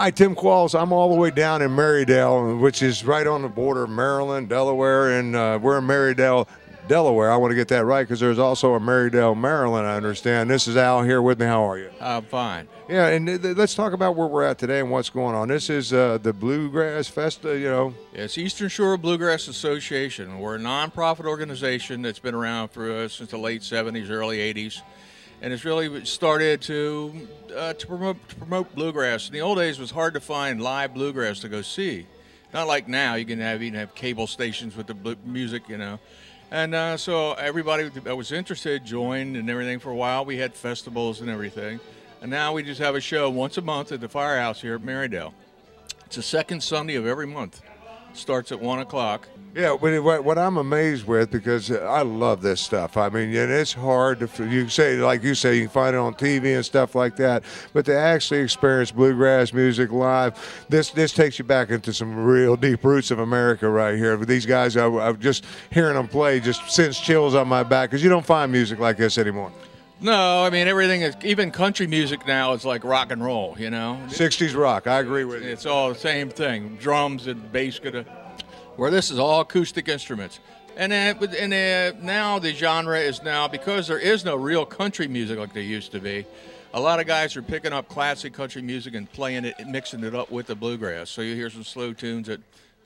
Hi, Tim Qualls. I'm all the way down in Marydel, which is right on the border of Maryland, Delaware, and uh, we're in Marydel, Delaware. I want to get that right because there's also a Marydel, Maryland, I understand. This is Al here with me. How are you? I'm fine. Yeah, and th- let's talk about where we're at today and what's going on. This is uh, the Bluegrass Festa, you know. It's Eastern Shore Bluegrass Association. We're a nonprofit organization that's been around for uh, since the late 70s, early 80s. And it's really started to uh, to promote to promote bluegrass. In the old days, it was hard to find live bluegrass to go see. Not like now, you can have even have cable stations with the music, you know. And uh, so everybody that was interested joined and everything for a while. We had festivals and everything. And now we just have a show once a month at the Firehouse here at Marydel. It's the second Sunday of every month. Starts at 1 o'clock. Yeah, but what, what I'm amazed with because I love this stuff. I mean, and it's hard to you say like you say you can find it on TV and stuff like that, but to actually experience bluegrass music live, this this takes you back into some real deep roots of America right here. These guys, I'm just hearing them play just sends chills on my back because you don't find music like this anymore. No, I mean everything is even country music now is like rock and roll. You know, 60s rock. I agree with you. it's all the same thing: drums and bass guitar. Where this is all acoustic instruments, and uh, and uh, now the genre is now because there is no real country music like there used to be. A lot of guys are picking up classic country music and playing it, mixing it up with the bluegrass. So you hear some slow tunes that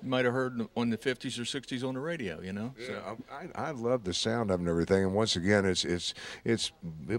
might have heard in- on the 50s or 60s on the radio. You know. So. Yeah, I, I love the sound of it and everything, and once again, it's it's it's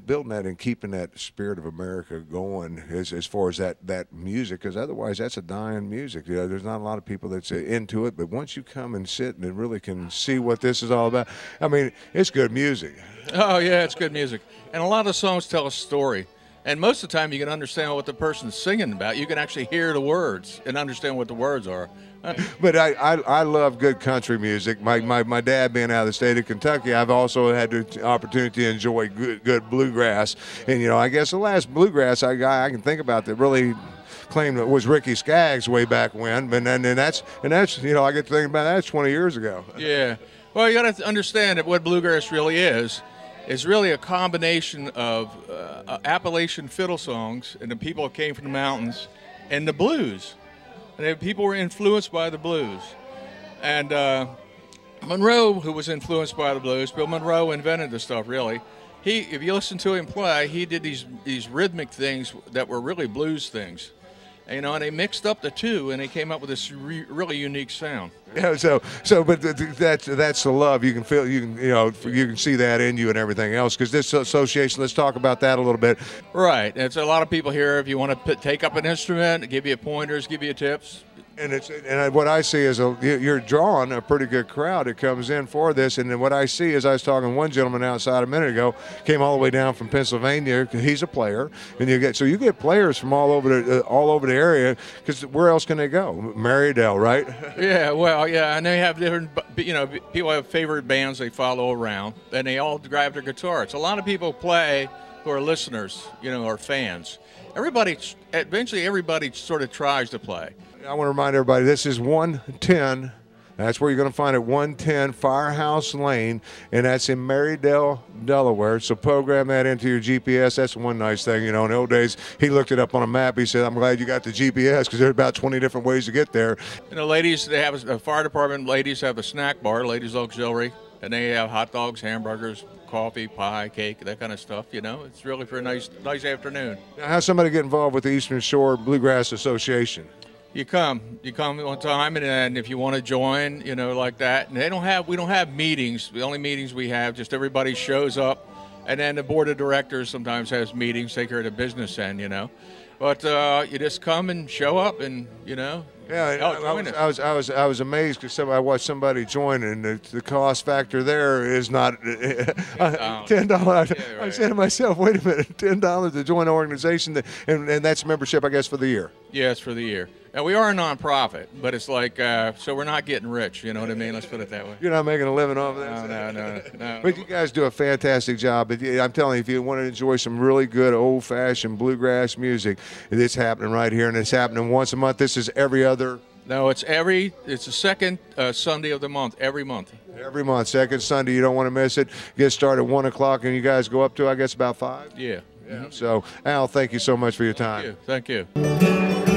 building that and keeping that spirit of America going as, as far as that that music, because otherwise that's a dying music. You know, there's not a lot of people that's uh, into it, but once you come and sit and really can see what this is all about, I mean, it's good music. Oh yeah, it's good music, and a lot of the songs tell a story. And most of the time, you can understand what the person's singing about. You can actually hear the words and understand what the words are. Uh, But I, I, I love good country music. My, my, my dad being out of the state of Kentucky, I've also had the opportunity to enjoy good, good bluegrass. And, you know, I guess the last bluegrass I, I can think about that really claimed it was Ricky Skaggs way back when. But then and that's, and that's, you know, I get to think about that, 20 years ago. yeah. Well, you got to understand that what bluegrass really is is really a combination of uh, Appalachian fiddle songs and the people that came from the mountains and the blues. And people were influenced by the blues. And uh, Monroe, who was influenced by the blues, Bill Monroe invented the stuff. Really, he if you listen to him play, he did these these rhythmic things that were really blues things. And, you know, and they mixed up the two, and they came up with this re- really unique sound. Yeah, so so, but th- th- that's that's the love. You can feel, you can, you know, you can see that in you and everything else. Because this association, let's talk about that a little bit. Right. and It's a lot of people here. If you want to put, take up an instrument, give you pointers, give you tips. And it's and what I see is a, you- you're drawing a pretty good crowd that comes in for this. And then what I see is I was talking to one gentleman outside a minute ago, came all the way down from Pennsylvania. He's a player, and you get so you get players from all over the uh, all over the area. Because where else can they go? Marydel, right? Yeah. Well, yeah, and they have different. You know, people have favorite bands they follow around, and they all grab their guitars. A lot of people play who are listeners. You know, or fans. Everybody, eventually, everybody sort of tries to play. I want to remind everybody this is 110. That's where you're going to find it, 110 Firehouse Lane, and that's in Marydel, Delaware. So program that into your GPS. That's one nice thing. You know, in the old days, he looked it up on a map. He said, I'm glad you got the GPS because there's about 20 different ways to get there. And the ladies, they have a, a fire department. Ladies have a snack bar, ladies auxiliary, and they have hot dogs, hamburgers, coffee, pie, cake, that kind of stuff. You know, it's really for a nice, nice afternoon. Now, how's somebody get involved with the Eastern Shore Bluegrass Association? You come, you come one time, and then if you want to join, you know, like that. And they don't have, we don't have meetings. The only meetings we have, just everybody shows up, and then the board of directors sometimes has meetings, take care of the business end, you know. But uh, you just come and show up, and you know. Yeah, I, I, was. I was I was I was amazed because I watched somebody join, and the, the cost factor there is not ten dollars. Yeah, I said to myself, "Wait a minute, ten dollars to join an organization, that, and, and that's membership, I guess, for the year." Yeah, for the year. Now we are a nonprofit, but it's like uh, so we're not getting rich. You know what I mean? Let's put it that way. You're not making a living off of that. No, no, no, no. But you guys do a fantastic job. But I'm telling you, if you want to enjoy some really good old-fashioned bluegrass music, it's happening right here, and it's happening once a month. This is every other No, it's every. It's the second uh, Sunday of the month, every month. every month, second Sunday. You don't want to miss it. Get started at one o'clock, and you guys go up to, I guess, about five. Yeah. So, Al, thank you so much for your time. Thank you. Thank you.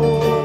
Oh.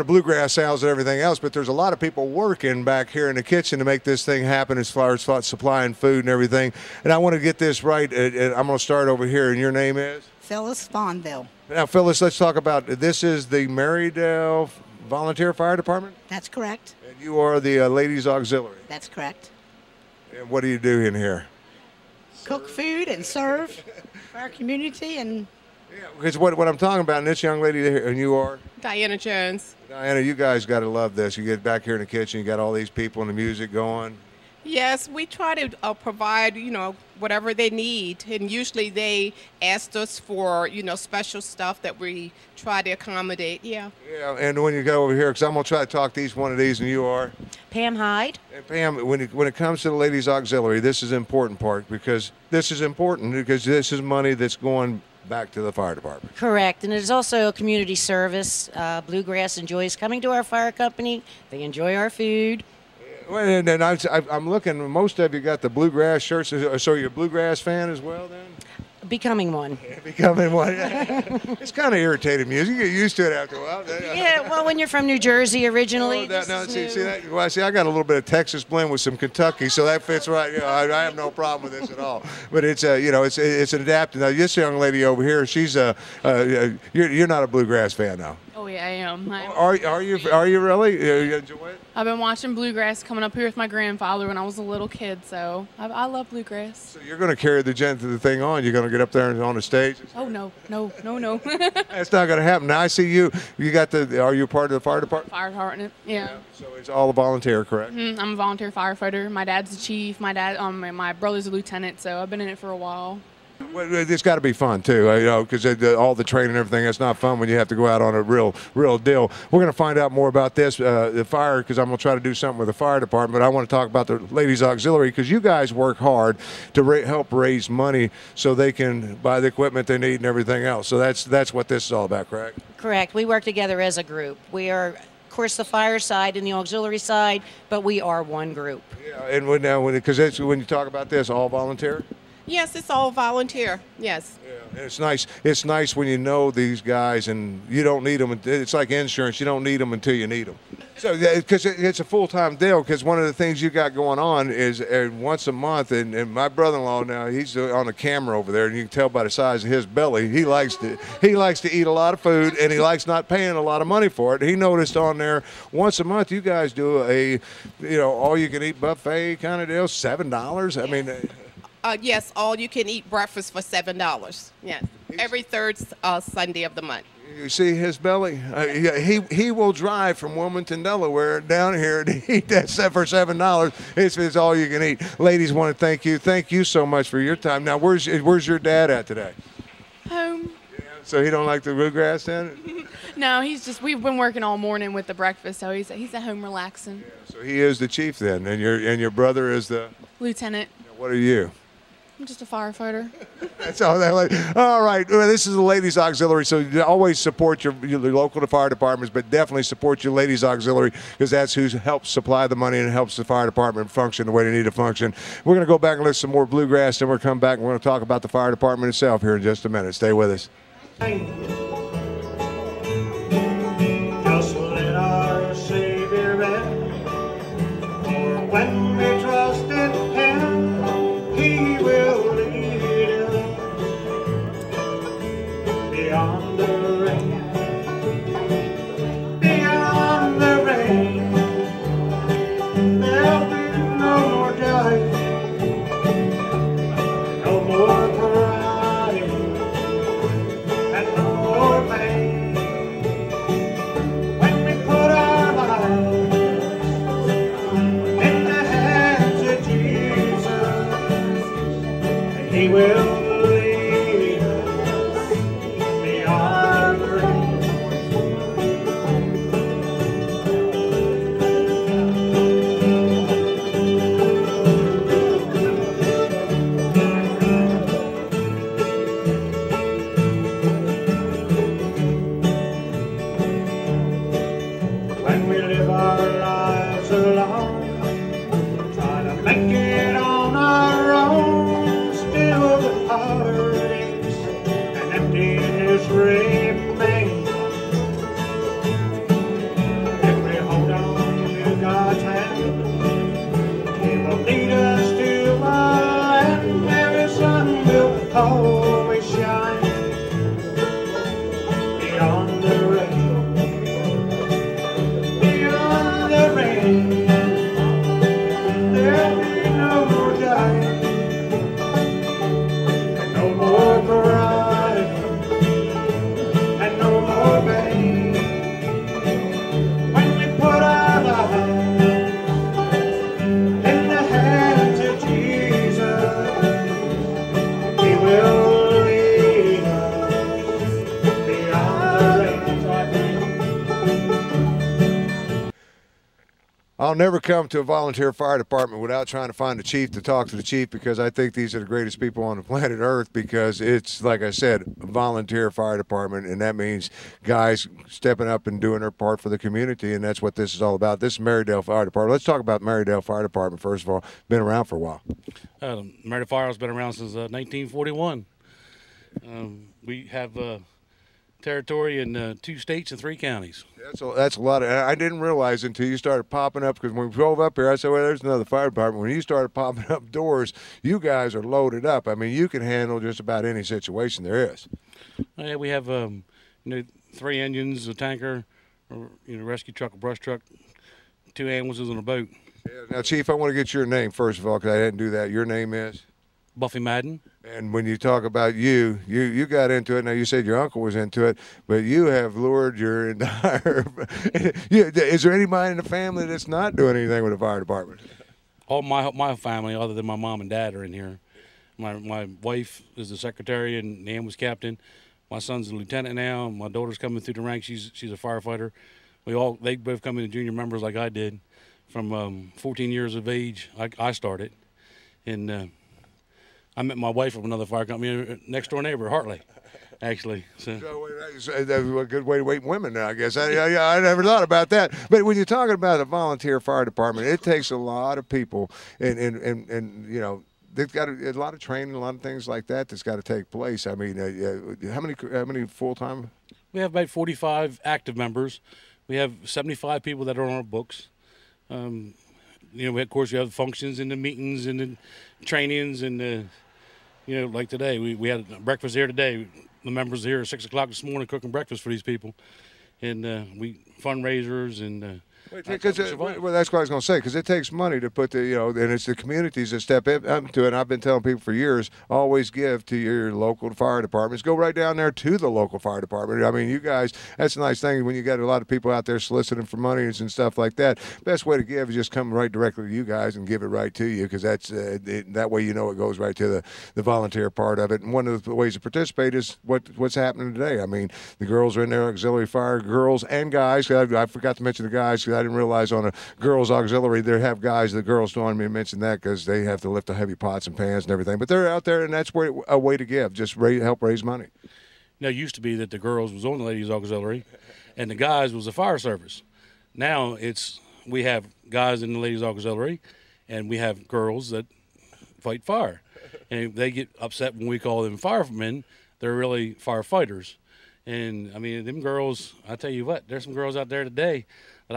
Well, we're enjoying the bluegrass sounds and everything else, but there's a lot of people working back here in the kitchen to make this thing happen as far as supplying food and everything. And I want to get this right. I'm going to start over here. And your name is? Phyllis Fonville. Now, Phyllis, let's talk about this. Is the Marydel Volunteer Fire Department, That's correct. and you are the uh, Ladies Auxiliary. That's correct. And what do you do in here? Cook food and serve our community and Yeah, because what, what I'm talking about, and this young lady here, and you are Diana Jones. Diana. You guys got to love this. You get back here in the kitchen, you got all these people and the music going. Yes, we try to uh, provide, you know, whatever they need, and usually they ask us for, you know, special stuff that we try to accommodate. Yeah. Yeah, and when you go over here, because I'm gonna try to talk to each one of these, and you are. Pam Hyde. And Pam, when it, when it comes to the ladies auxiliary, this is the important part because this is important because this is money that's going back to the fire department. Correct. And it is also a community service. Uh, Bluegrass enjoys coming to our fire company. They enjoy our food. Well, and, and I, I'm looking. Most of you got the bluegrass shirts. So you're a bluegrass fan as well, then? Becoming one. Becoming one. it's kind of irritating music. You get used to it after a while. Yeah, well, when you're from New Jersey originally. Oh, that, no, see, see that? Well, see, I got a little bit of Texas blend with some Kentucky, so that fits right. You know, I, I have no problem with this at all. But it's, uh, you know, it's it's an adapted. Now, this young lady over here, she's a, uh, uh, you're, you're not a bluegrass fan now. Oh yeah, I am. I am. Are are you are you really? You you enjoy it? I've been watching bluegrass coming up here with my grandfather when I was a little kid, so I, I love bluegrass. So you're going to carry the gent the thing on. You're going to get up there and on the stage. Oh no, no, no, no. That's not going to happen. Now I see you. You got the. Are you part of the fire department? Fire department. Yeah. So it's all a volunteer, correct? Mm, I'm a volunteer firefighter. My dad's the chief. My dad, um, my brother's a lieutenant. So I've been in it for a while. Well, it's got to be fun too, uh, you know, because all the training and everything. It's not fun when you have to go out on a real, real deal. We're going to find out more about this, uh, the fire, because I'm going to try to do something with the fire department. But I want to talk about the ladies auxiliary because you guys work hard to ra- help raise money so they can buy the equipment they need and everything else. So that's that's what this is all about, correct? Correct. We work together as a group. We are, of course, the fire side and the auxiliary side, but we are one group. Yeah. And when now, when because when you talk about this, all volunteer. Yes, it's all volunteer. Yes. And It's nice. It's nice when you know these guys and you don't need them. It's like insurance. You don't need them until you need them. So, because it's a full time deal. Because one of the things you got going on is uh, once a month, and, and my brother in law now he's uh, on the camera over there, and you can tell by the size of his belly. He likes to he likes to eat a lot of food, and he likes not paying a lot of money for it. He noticed on there once a month you guys do a, you know, all you can eat buffet kind of deal, seven dollars. I mean. Uh, yes, all you can eat breakfast for seven dollars. Yes. Every third uh, Sunday of the month. You see his belly? Uh, he, he he will drive from Wilmington, Delaware, down here to eat that set for seven dollars. It's, it's all you can eat. Ladies, want to thank you. Thank you so much for your time. Now, where's where's your dad at today? Home. So he don't like the bluegrass then? No, he's just. We've been working all morning with the breakfast, so he's he's at home relaxing. So he is the chief then, and your and your brother is the. Lieutenant. What are you? I'm just a firefighter. That's all that. Like, all right. Well, this is the ladies auxiliary, so you always support your, your local fire departments, but definitely support your ladies auxiliary because that's who helps supply the money and helps the fire department function the way they need to function. We're going to go back and listen to some more bluegrass, then we'll come back and we're going to talk about the fire department itself here in just a minute. Stay with us. Come to a volunteer fire department without trying to find a chief to talk to the chief because I think these are the greatest people on the planet Earth because it's, like I said, volunteer fire department, and that means guys stepping up and doing their part for the community, and that's what this is all about. This is Marydel Fire Department. Let's talk about Marydel Fire Department, first of all. Been around for a while. Uh, the Marydel Fire has been around since uh, 1941. Um, we have uh, territory in uh, two states and three counties. That's a, that's a lot. Of, I didn't realize until you started popping up because when we drove up here, I said, "Well, there's another fire department." When you started popping up doors, you guys are loaded up. I mean, you can handle just about any situation there is. Uh, yeah, we have um, you know three engines, a tanker, you know rescue truck, a brush truck, two ambulances, and a boat. Now, Chief, I want to get your name first of all because I didn't do that. Your name is. Buffy Madden. And when you talk about you, you you got into it. Now you said your uncle was into it, but you have lured your entire. is there anybody in the family that's not doing anything with the fire department? All my my family, other than my mom and dad, are in here. My my wife is the secretary and the ambulance captain. My son's a lieutenant now. My daughter's coming through the ranks. She's she's a firefighter. We all they both come in junior members like I did. From um, 14 years of age, I, I started, and uh, I met my wife from another fire company, next door neighbor, Hartley, actually. So. So, uh, that's a good way to wait women, I guess. I, I, I never thought about that. But when you're talking about a volunteer fire department, it takes a lot of people, and and and, and you know. They've got a, a lot of training, a lot of things like that that's got to take place. I mean, uh, uh, how many how many full time? We have about 45 active members. We have 75 people that are on our books. Um, you know, of course, we have functions and the meetings and the trainings and the, you know, like today, we, we had breakfast here today. The members here at 6 o'clock this morning cooking breakfast for these people. And uh, we fundraisers and uh, Because uh, well, that's what I was going to say. Because it takes money to put the you know, and it's the communities that step in- up to it. And I've been telling people for years, always give to your local fire departments. Go right down there to the local fire department. I mean, you guys, that's a nice thing when you got a lot of people out there soliciting for monies and stuff like that. Best way to give is just come right directly to you guys and give it right to you because that's uh, it, that way you know it goes right to the, the volunteer part of it. And one of the ways to participate is what what's happening today. I mean, the girls are in there, auxiliary fire girls and guys. I, I forgot to mention the guys. Actually, I didn't realize on a girls' auxiliary they have guys. The girls don't want me to mention that because they have to lift the heavy pots and pans and everything. But they're out there, and that's where a way to give, just ra- help raise money. Now, it used to be that the girls was on the ladies' auxiliary, and the guys was the fire service. Now it's we have guys in the ladies' auxiliary, and we have girls that fight fire, and they get upset when we call them firemen. They're really firefighters, and I mean them girls. I tell you what, there's some girls out there today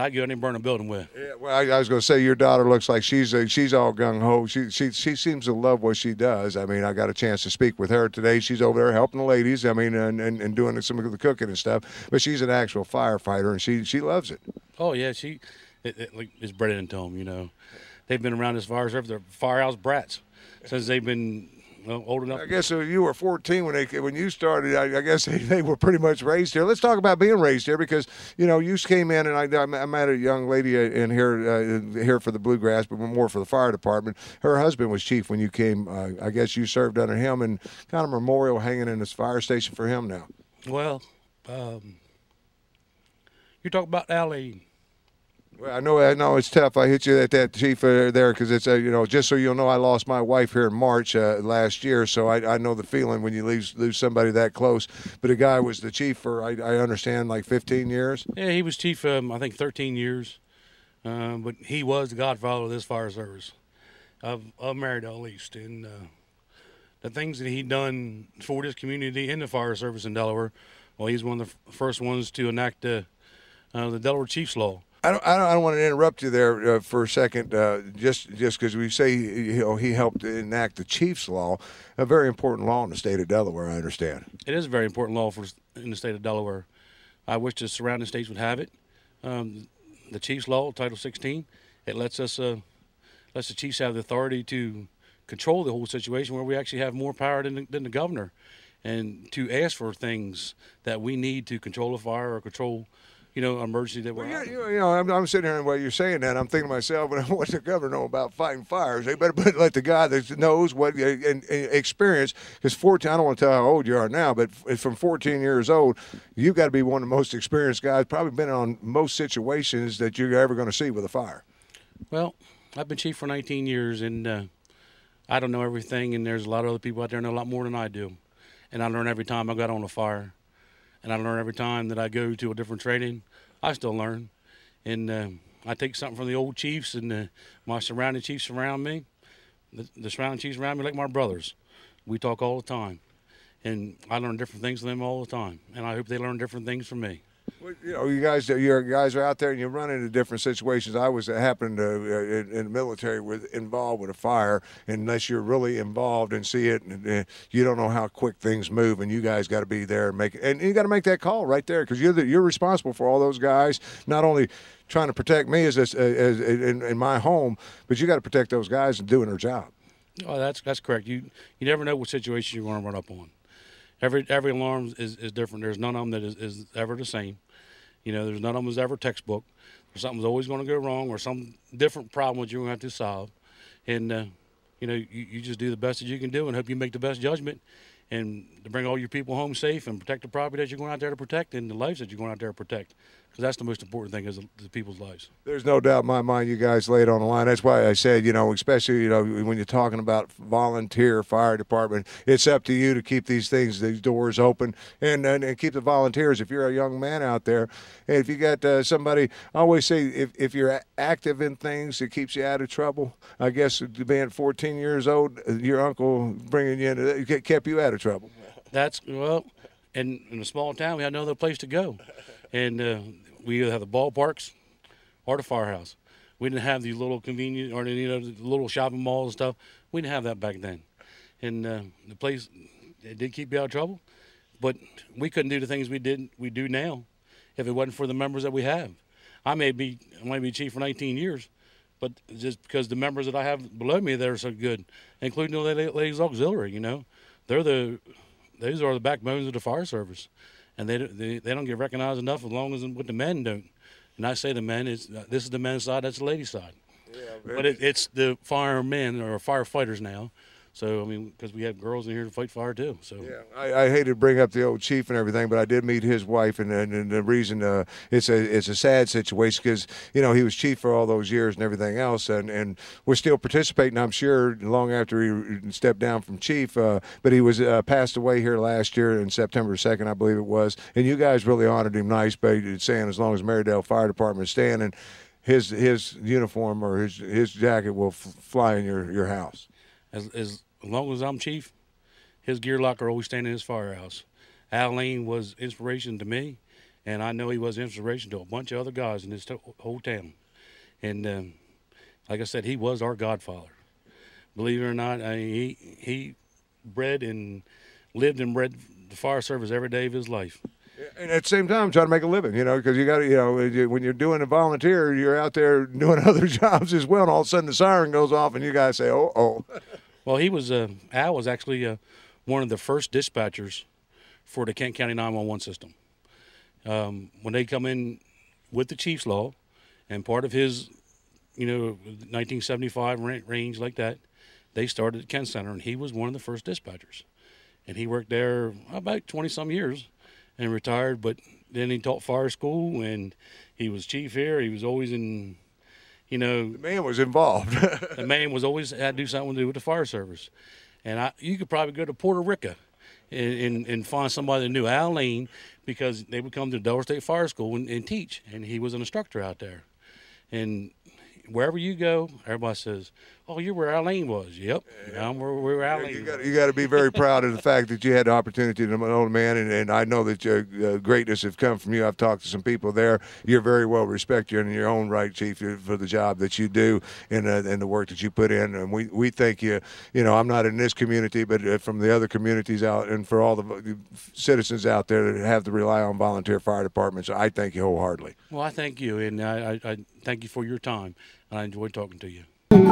I go in and burn a building with. Yeah, well, I, I was going to say your daughter looks like she's uh, she's all gung ho. She she she seems to love what she does. I mean, I got a chance to speak with her today. She's over there helping the ladies. I mean, and, and, and doing some of the cooking and stuff. But she's an actual firefighter, and she she loves it. Oh yeah, she it, it, like it's bred into them. You know, they've been around as this fire service. They're firehouse brats since they've been well, old enough. I guess uh, you were 14 when they when you started. I, I guess they, they were pretty much raised here. Let's talk about being raised here because you know you came in and I, I met a young lady in here uh, here for the bluegrass, but more for the fire department. Her husband was chief when you came. Uh, I guess you served under him and kind of memorial hanging in this fire station for him now. Well, um, you talk about Allie. Well, I know, I know it's tough. I hit you at that chief there because it's, uh, you know, just so you'll know, I lost my wife here in March uh, last year, so I, I know the feeling when you lose lose somebody that close. But a guy was the chief for, I, I understand, like 15 years. Yeah, he was chief. Um, I think 13 years, um, but he was the godfather of this fire service of, of at least, and uh, the things that he done for this community in the fire service in Delaware. Well, he's one of the first ones to enact the uh, the Delaware Chiefs Law. I don't, I don't, I don't want to interrupt you there uh, for a second, uh, just just because we say you know he helped enact the Chiefs Law, a very important law in the state of Delaware. I understand. It is a very important law for in the state of Delaware. I wish the surrounding states would have it. Um, the Chiefs Law, Title 16, it lets us uh, lets the chiefs have the authority to control the whole situation, where we actually have more power than than the governor, and to ask for things that we need to control a fire or control, you know, emergency that we're Well, you, you know, I'm, I'm sitting here and while you're saying that, I'm thinking to myself, well, what's the governor know about fighting fires? They better put, let the guy that knows what uh, and, and experience. Because 14, I don't want to tell how old you are now, but from 14 years old, you've got to be one of the most experienced guys. Probably been on most situations that you're ever going to see with a fire. Well, I've been chief for 19 years, and uh, I don't know everything. And there's a lot of other people out there know a lot more than I do. And I learn every time I got on a fire, and I learn every time that I go to a different training. I still learn, and uh, I take something from the old chiefs and uh, my surrounding chiefs around me. The, the surrounding chiefs around me, like my brothers, we talk all the time, and I learn different things from them all the time. And I hope they learn different things from me. You know, you guys, you guys are out there and you run into different situations. I was happened to uh, in, in the military with involved with a fire, unless you're really involved and see it, and uh, you don't know how quick things move. And you guys got to be there and make, and you got to make that call right there because you're the, you're responsible for all those guys. Not only trying to protect me as, as, as in, in my home, but you got to protect those guys and doing their job. Oh, that's that's correct. You you never know what situation you're going to run up on. Every every alarm is, is different. There's none of them that is, is ever the same. You know, there's none of them is ever textbook. Something's always going to go wrong or some different problem that you're going to have to solve. And uh, you know, you, you just do the best that you can do and hope you make the best judgment and to bring all your people home safe and protect the property that you're going out there to protect and the lives that you're going out there to protect. Because that's the most important thing is the, the people's lives. There's no doubt in my mind you guys laid on the line. That's why I said, you know, especially you know when you're talking about volunteer fire department, it's up to you to keep these things, these doors open, and and, and keep the volunteers. If you're a young man out there, and if you got uh, somebody, I always say if if you're active in things, it keeps you out of trouble. I guess being 14 years old, your uncle bringing you into that kept you out of trouble. That's well, in in a small town, we had no other place to go, and uh, we either have the ballparks or the firehouse. We didn't have these little convenient or you know the little shopping malls and stuff. We didn't have that back then, and uh, the place it did keep you out of trouble, but we couldn't do the things we did we do now if it wasn't for the members that we have. I may be I might be chief for 19 years, but just because the members that I have below me that are so good, including the ladies auxiliary, you know, they're the those are the backbones of the fire service, and they don't- they, they don't get recognized enough as long as what the men don't. And I say the men is uh, this is the men's side, that's the ladies' side. but it, it's the firemen or firefighters now So I mean, because we have girls in here to fight fire too. So Yeah, I, I hate to bring up the old chief and everything, but I did meet his wife, and, and, and the reason uh, it's a it's a sad situation because you know he was chief for all those years and everything else, and, and we're still participating. I'm sure long after he stepped down from chief, uh, but he was uh, passed away here last year in September 2nd, I believe it was, and you guys really honored him nice by saying as long as Marydel Fire Department is standing, his his uniform or his his jacket will f- fly in your your house. As, as long as I'm chief, his gear locker always staying in his firehouse. Al Lane was inspiration to me, and I know he was inspiration to a bunch of other guys in this whole town. And um, like I said, he was our godfather. Believe it or not, I mean, he he bred and lived and bred the fire service every day of his life. And at the same time, trying to make a living, you know, because you got to, you know, when you're doing a volunteer, you're out there doing other jobs as well, and all of a sudden the siren goes off, and you guys say, "Oh, oh." Well, he was uh, Al was actually uh, one of the first dispatchers for the Kent County 911 system. Um, when they come in with the chief's law, and part of his, you know, 1975 range like that, they started at Kent Center, and he was one of the first dispatchers, and he worked there about 20 some years, and retired. But then he taught fire school, and he was chief here. He was always in, you know, The man was involved. the man was always had to do something to do with the fire service. And I, you could probably go to Puerto Rico and, and, and find somebody that knew Al Lane because they would come to Delaware State Fire School and, and teach. And he was an instructor out there. And wherever you go, everybody says, "Oh, you're where Lane was." Yep, I'm where, where Lane. you was. got you got to be very proud of the fact that you had the opportunity to be an old man, and, and I know that your uh, greatness has come from you. I've talked to some people there. You're very well respected in your own right, Chief, for the job that you do and uh, and the work that you put in. And we we thank you. You know, I'm not in this community, but uh, from the other communities out, and for all the citizens out there that have to rely on volunteer fire departments, I thank you wholeheartedly. Well, I thank you, and I, I, I thank you for your time, and I enjoyed talking to you.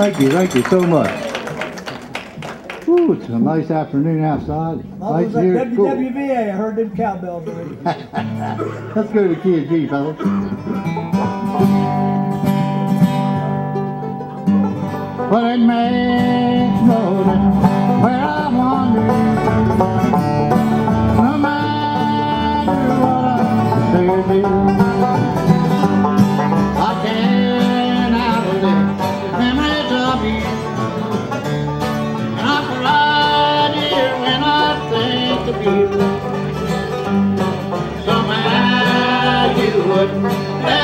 Thank you, thank you so much. Woo, it's a nice afternoon outside. I was at it's cool. WWVA. I heard them cowbells. Let's go to KG, fellas. Well, it makes no difference would